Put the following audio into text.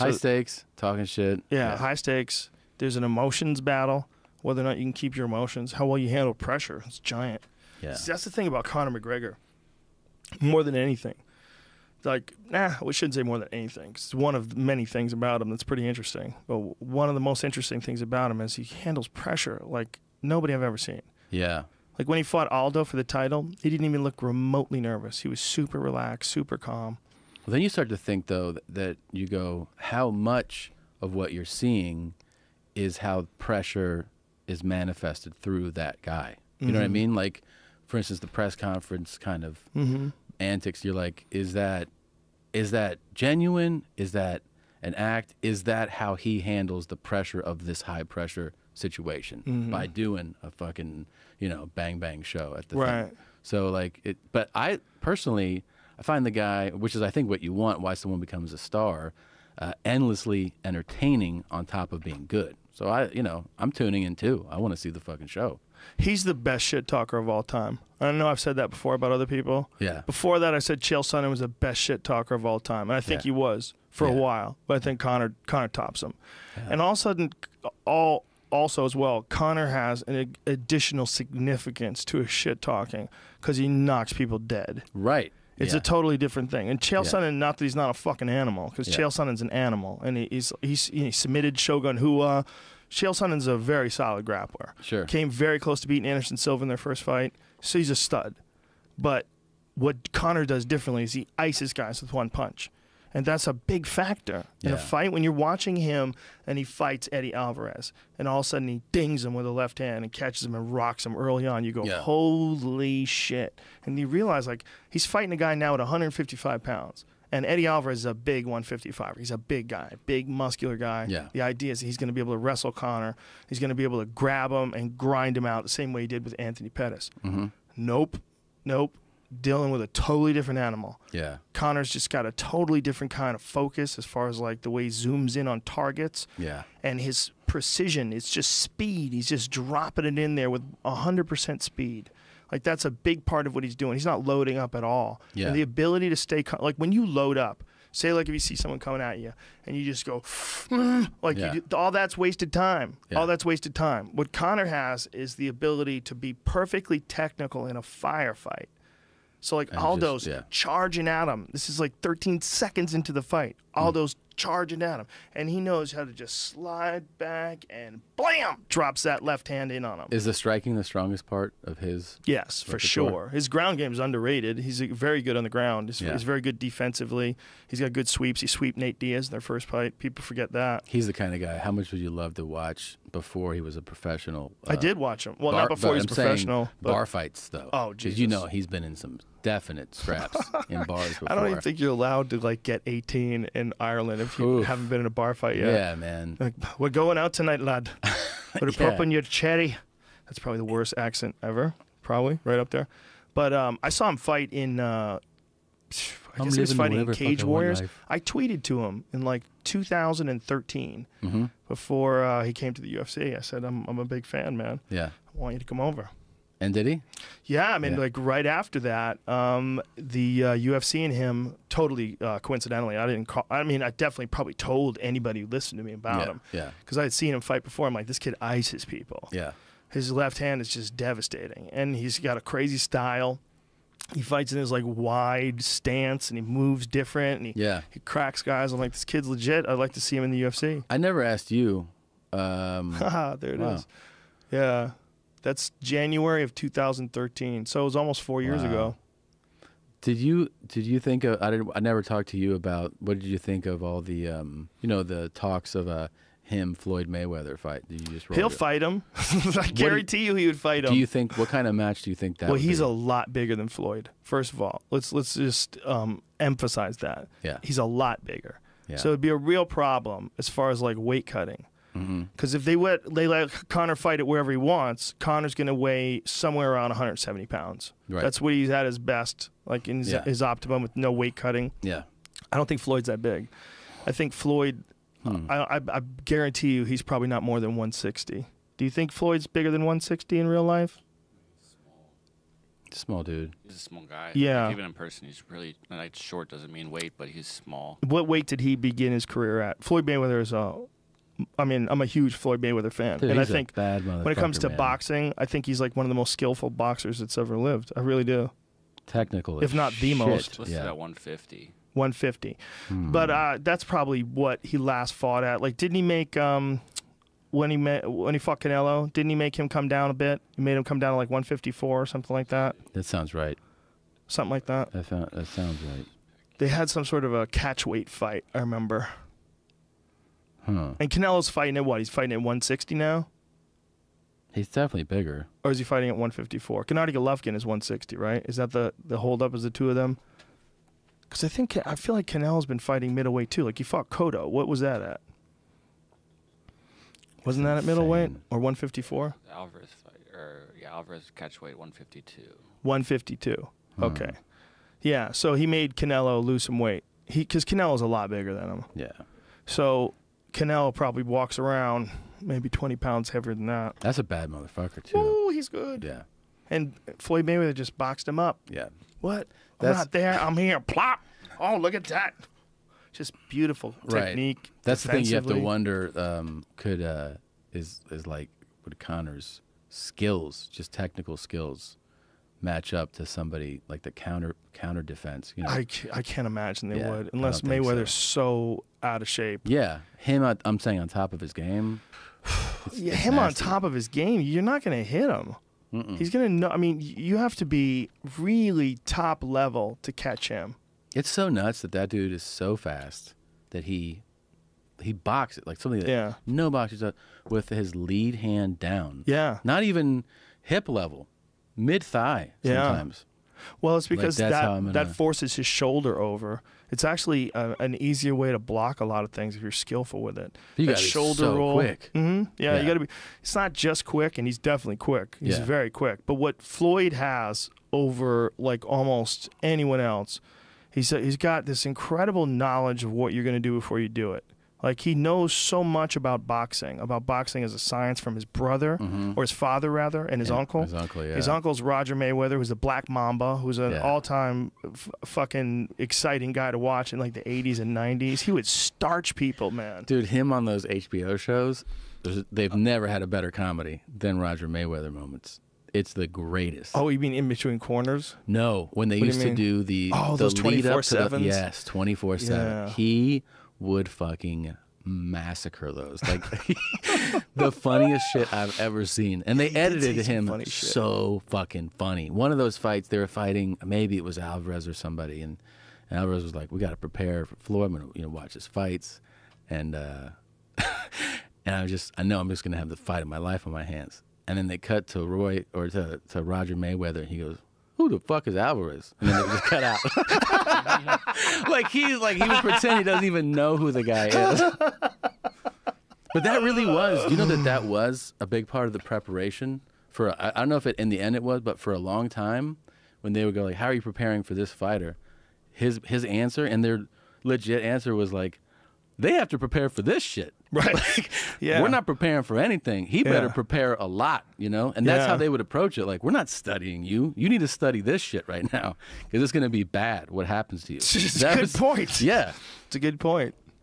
High So- stakes, talking shit. Yeah, high stakes. There's an emotions battle, whether or not you can keep your emotions, how well you handle pressure. It's giant. Yeah. See, that's the thing about Conor McGregor. More than anything, like nah, we shouldn't say more than anything. 'cause It's one of many things about him that's pretty interesting. But one of the most interesting things about him is he handles pressure like nobody I've ever seen. Yeah. Like when he fought Aldo for the title, he didn't even look remotely nervous. He was super relaxed, super calm. Well, then you start to think though that, that you go, how much of what you're seeing is how pressure is manifested through that guy. You know what I Mhm. mean? Like, for instance, the press conference kind of Mm-hmm. antics. You're like, is that is that genuine? Is that an act? Is that how he handles the pressure of this high pressure situation Mhm. by doing a fucking you know bang bang show at the Right. thing? So like it, but I personally, I find the guy, which is I think what you want, why someone becomes a star, uh, endlessly entertaining on top of being good. So I, you know, I'm tuning in too. I want to see the fucking show. He's the best shit talker of all time. I know I've said that before about other people. Yeah. Before that, I said Chael Sonnen was the best shit talker of all time, and I think Yeah. he was for a while. But I think Conor Conor tops him. And all of a sudden, all also as well, Conor has an additional significance to his shit talking because he knocks people dead. Right. It's Yeah. a totally different thing. And Chael Yeah. Sonnen, not that he's not a fucking animal, because Yeah. Chael Sonnen's an animal, and he, he's he's he submitted Shogun Rua. Chael Sonnen's a very solid grappler. Sure. Came very close to beating Anderson Silva in their first fight, so he's a stud. But what Conor does differently is he ices guys with one punch. And that's a big factor in a fight when you're watching him and he fights Eddie Alvarez, and all of a sudden he dings him with a left hand and catches him and rocks him early on. You go, Yeah. holy shit! And you realize like he's fighting a guy now at 155 pounds, and Eddie Alvarez is a big 155. He's a big guy, big muscular guy. Yeah. The idea is that he's going to be able to wrestle Conor. He's going to be able to grab him and grind him out the same way he did with Anthony Pettis. Mm-hmm. Nope, nope. Dealing with a totally different animal. Yeah. Conor's just got a totally different kind of focus as far as like the way he zooms in on targets Yeah. and his precision. It's just speed. He's just dropping it in there with 100% speed. Like that's a big part of what he's doing. He's not loading up at all. Yeah. And the ability to stay co- like when you load up, say like if you see someone coming at you and you just go like Yeah. you do, all that's wasted time. Yeah. All that's wasted time. What Conor has is the ability to be perfectly technical in a firefight. So like And just- Aldo's yeah. charging at him. This is like 13 seconds into the fight. Hmm. Aldo's charging at him, and he knows how to just slide back and blam drops that left hand in on him. Is the striking the strongest part of his? Yes, for sure. His ground game is underrated. He's very good on the ground. He's, Yeah. he's very good defensively. He's got good sweeps. He swept Nate Diaz in their first fight. People forget that. He's the kind of guy. How much would you love to watch before he was a professional? I uh, did watch him. Well, bar- not before he was I'm professional. but bar fights though. Oh, 'Cause you know he's been in some definite scraps in bars before. I don't even think you're allowed to like get 18 in Ireland if you Oof. haven't been in a bar fight yet. Yeah, man. Like, we're going out tonight, lad. Put a Yeah. in your cherry. That's probably the worst accent ever. Probably right up there. But um, I saw him fight in. Uh, I I'm guess he was fighting Cage Warriors. I tweeted to him in like 2013 hmm before uh, he came to the UFC. I said, "I'm I'm a big fan, man. Yeah. I want you to come over." And did he? Yeah, I mean, Yeah. like right after that, um, the uh, UFC and him totally uh, coincidentally. I didn't call. I mean, I definitely probably told anybody who listened to me about yeah. him Yeah. because I had seen him fight before. I'm like, this kid ices people. Yeah. His left hand is just devastating, and he's got a crazy style. He fights in his like wide stance, and he moves different, and he Yeah. he cracks guys. I'm like, this kid's legit. I'd like to see him in the UFC. I never asked you. Um, Haha, there it is. Wow. Yeah, that's January of 2013. So it was almost four years Wow. ago. did you did you think of? I didn't. I never talked to you about. What did you think of all the um, you know, the talks of a him Floyd Mayweather fight? Did you just He'll it? fight him. I guarantee you, he would fight him. Do you think what kind of match do you think that? well, he's be? a lot bigger than Floyd. First of all, let's let's just um, emphasize that. Yeah. he's a lot bigger. Yeah. So it'd be a real problem as far as like weight cutting. Mhm. Because if they let they let Conor fight it wherever he wants, Conor's going to weigh somewhere around 170 pounds. Right. That's what he's at his best, like in his, Yeah. his optimum with no weight cutting. Yeah. I don't think Floyd's that big. I think Floyd. Hmm. I, I I guarantee you, he's probably not more than 160. Do you think Floyd's bigger than 160 in real life? Small dude. He's a small guy. Yeah. Like, even in person, he's really like short. Doesn't mean weight, but he's small. What weight did he begin his career at? Floyd Mayweather is a. I mean, I'm a huge Floyd Mayweather fan, Dude, and I he's a think bad when it comes to man. boxing, I think he's like one of the most skillful boxers that's ever lived. I really do. Technical, if not the shit. most. Listed Yeah. at 150. 150. Hmm. But uh, that's probably what he last fought at. Like, didn't he make um, when he met when he fought Canelo? Didn't he make him come down a bit? He made him come down to like 154 or something like that. that sounds right. Something like that. That, found, that sounds right. They had some sort of a catch weight fight. I remember. Huh. And Canelo's fighting at what? He's fighting at 160 now, He's definitely bigger. or is he fighting at 154? Gennady Golovkin is 160, right? Is that the the holdup? Is the two of them? Because I think I feel like Canelo's been fighting middleweight too. Like he fought Cotto. What was that at? Wasn't that at middleweight or 154? Alvarez fight, or yeah, Alvarez catch weight 152. 152. Huh. Hmm. Okay. Yeah, so he made Canelo lose some weight. He cuz Canelo's a lot bigger than him. Yeah. So Canelo probably walks around maybe 20 pounds heavier than that. That's a bad motherfucker, too. Oh, he's good. Yeah. And Floyd Mayweather just boxed him up. Yeah. What? I'm That's- not there. I'm here. Plop. Oh, look at that. Just beautiful Right. technique. That's the thing you have to wonder um, could uh, is is like would Conor's skills, just technical skills, match up to somebody like the counter counter defense? You know, I, ca- I can't imagine they Yeah, would unless Mayweather's so. out of shape. yeah, him. I'm saying on top of his game. it's- Yeah, it's him on top of his game, you're not going to hit him. Mm-mm. He's going to know. I mean, you have to be really top level to catch him. It's so nuts that that dude is so fast that he he boxes like something that Yeah. no boxers does with his lead hand down. Yeah. Not even hip level, mid thigh Yeah. sometimes. Well, it's because that's that gonna- that forces his shoulder over. It's actually a, an easier way to block a lot of things if you're skillful with it. You be shoulder so roll. quick. hmm Yeah, Yeah. you got to be. It's not just quick, and he's definitely quick. He's Yeah. very quick. But what Floyd has over like almost anyone else, he's he's got this incredible knowledge of what you're going to do before you do it. Like he knows so much about boxing, about boxing as a science from his brother or his father rather, and his Mm-hmm. Yeah, uncle. His uncle, yeah. His uncle's Roger Mayweather, who's a Black Mamba, who's an Yeah. all-time f- fucking exciting guy to watch in like the 80s and 90s. He would starch people, man. Dude, him on those HBO shows, they've never had a better comedy than Roger Mayweather moments. It's the greatest. Oh, you mean in between corners? No, when they What do used to do the Oh, the those to the 24/7s? yes, twenty four seven. He would fucking massacre those. Like the funniest shit I've ever seen. And they He edited him so fucking funny. One of those fights they were fighting, maybe it was Alvarez or somebody, and, and Alvarez was like, "We got to prepare for Floyd. I'm gonna you know watch his fights," and uh, and I was just I know I'm just gonna have the fight of my life on my hands. And then they cut to Roy or to to Roger Mayweather, and he goes, "Who the fuck is Alvarez?" And then just cut out. like he like he was pretending he doesn't even know who the guy is. But that really was. You know that that was a big part of the preparation for? I, I don't know if it in the end it was, but for a long time, when they would go like, "How are you preparing for this fighter?" His his answer and their legit answer was like, "They have to prepare for this shit." Right. Like, Yeah. We're not preparing for anything. He better Yeah. prepare a lot, you know? And that's Yeah. how they would approach it. Like, we're not studying you. You need to study this shit right now because it's going to be bad what happens to you. It's a good was- point. Yeah. It's a good point.